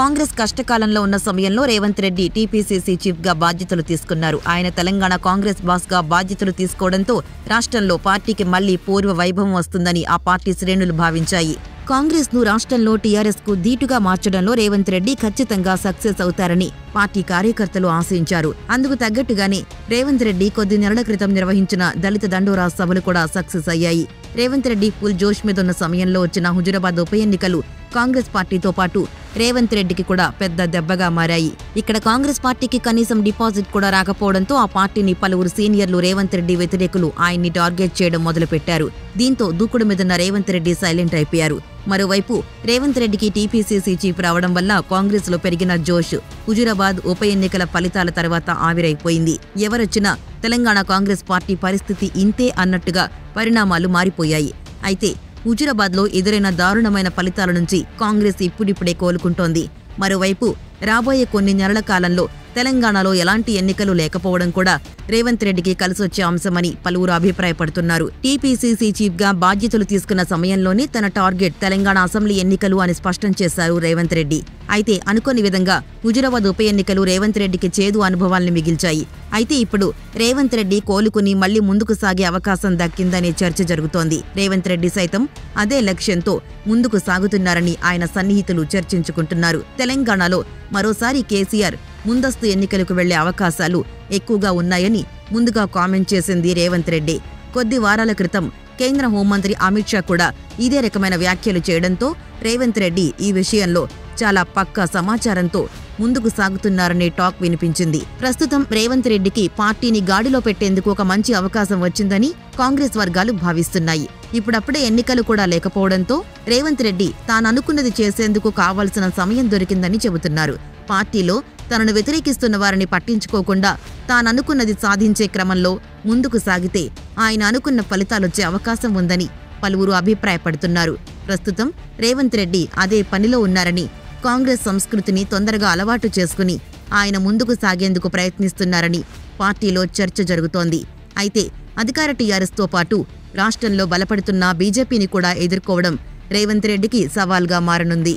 కాంగ్రెస్ కష్టకాలంలో ఉన్న సమయంలో రేవంత్ రెడ్డి టీపీసీసీ చీఫ్గా బాధ్యతలు తీసుకున్నారు. ఆయన తెలంగాణ కాంగ్రెస్ బాస్గా బాధ్యతలు తీసుకోవడంతో రాష్ట్రంలో పార్టీకి మళ్ళీ పూర్వ వైభవం వస్తుందని ఆ పార్టీ శ్రేణులు భావించాయి. కాంగ్రెస్ను రాష్ట్రంలో టీఆర్ఎస్కు ధీటుగా మార్చడంలో రేవంత్ రెడ్డి ఖచ్చితంగా సక్సెస్ అవుతారని పార్టీ కార్యకర్తలు ఆశించారు. అందుకు తగ్గట్టుగానే రేవంత్ రెడ్డి కొద్ది నెలల క్రితం నిర్వహించిన దళిత దండోరా సభలు కూడా సక్సెస్ అయ్యాయి. రేవంత్ రెడ్డి ఫుల్ జోష్ మీద ఉన్న సమయంలో వచ్చిన హుజురాబాద్ ఉప ఎన్నికలు కాంగ్రెస్ పార్టీతో పాటు రేవంత్ రెడ్డికి కూడా పెద్ద దెబ్బగా మారాయి. ఇక్కడ కాంగ్రెస్ పార్టీకి కనీసం డిపాజిట్ కూడా రాకపోవడంతో ఆ పార్టీని పలువురు సీనియర్లు రేవంత్ రెడ్డి వ్యతిరేకులు ఆయన్ని టార్గెట్ చేయడం మొదలుపెట్టారు. దీంతో దూకుడు మీదున్న రేవంత్ రెడ్డి సైలెంట్ అయిపోయారు. మరోవైపు రేవంత్ రెడ్డికి టీపీసీసీ చీఫ్ రావడం వల్ల కాంగ్రెస్లో పెరిగిన జోష్ హుజురాబాద్ ఉప ఎన్నికల ఫలితాల తర్వాత ఆవిరైపోయింది. ఎవరొచ్చినా తెలంగాణ కాంగ్రెస్ పార్టీ పరిస్థితి ఇంతే అన్నట్టుగా పరిణామాలు మారిపోయాయి. అయితే హుజురాబాద్లో ఎదురైన దారుణమైన ఫలితాల నుంచి కాంగ్రెస్ ఇప్పుడిప్పుడే కోలుకుంటోంది. మరోవైపు రాబోయే కొన్ని నెలల కాలంలో తెలంగాణలో ఎలాంటి ఎన్నికలు లేకపోవడం కూడా రేవంత్ రెడ్డికి కలిసొచ్చే అంశమని పలువురు అభిప్రాయపడుతున్నారు. టీపీసీసీ చీఫ్గా బాధ్యతలు తీసుకున్న సమయంలోనే తన టార్గెట్ తెలంగాణ అసెంబ్లీ ఎన్నికలు అని స్పష్టం చేశారు రేవంత్ రెడ్డి. అయితే అనుకోని విధంగా హుజురాబాద్ ఉప ఎన్నికలు రేవంత్ రెడ్డికి చేదు అనుభవాల్ని మిగిల్చాయి. అయితే ఇప్పుడు రేవంత్ రెడ్డి కోలుకుని మళ్ళీ ముందుకు సాగే అవకాశం దక్కిందనే చర్చ జరుగుతోంది. రేవంత్ రెడ్డి సైతం అదే లక్ష్యంతో ముందుకు సాగుతున్నారని ఆయన సన్నిహితులు చర్చించుకుంటున్నారు. తెలంగాణలో మరోసారి కేసీఆర్ ముందస్తు ఎన్నికలకు వెళ్ళే అవకాశాలు ఎక్కువగా ఉన్నాయని ముందుగా కామెంట్ చేసింది రేవంత్ రెడ్డి. కొద్ది వారాల క్రితం కేంద్ర హోంమంత్రి అమిత్ షా కూడా ఇదే రకమైన వ్యాఖ్యలు చేయడంతో రేవంత్ రెడ్డి ఈ విషయంలో చాలా పక్కా సమాచారంతో ముందుకు సాగుతున్నారనే టాక్ వినిపించింది. ప్రస్తుతం రేవంత్ రెడ్డికి పార్టీని గాడిలో పెట్టేందుకు ఒక మంచి అవకాశం వచ్చిందని కాంగ్రెస్ వర్గాలు భావిస్తున్నాయి. ఇప్పుడప్పుడే ఎన్నికలు కూడా లేకపోవడంతో రేవంత్ రెడ్డి తాను అనుకున్నది చేసేందుకు కావాల్సిన సమయం దొరికిందని చెబుతున్నారు. పార్టీలో తనను వ్యతిరేకిస్తున్న వారిని పట్టించుకోకుండా తాననుకున్నది సాధించే క్రమంలో ముందుకు సాగితే ఆయన అనుకున్న ఫలితాలొచ్చే అవకాశం ఉందని పలువురు అభిప్రాయపడుతున్నారు. ప్రస్తుతం రేవంత్ రెడ్డి అదే పనిలో ఉన్నారని కాంగ్రెస్ సంస్కృతిని తొందరగా అలవాటు చేసుకుని ఆయన ముందుకు సాగేందుకు ప్రయత్నిస్తున్నారని పార్టీలో చర్చ జరుగుతోంది. అయితే అధికార టీఆర్ఎస్తో పాటు రాష్ట్రంలో బలపడుతున్న బీజేపీని కూడా ఎదుర్కోవడం రేవంత్ రెడ్డికి సవాల్గా మారనుంది.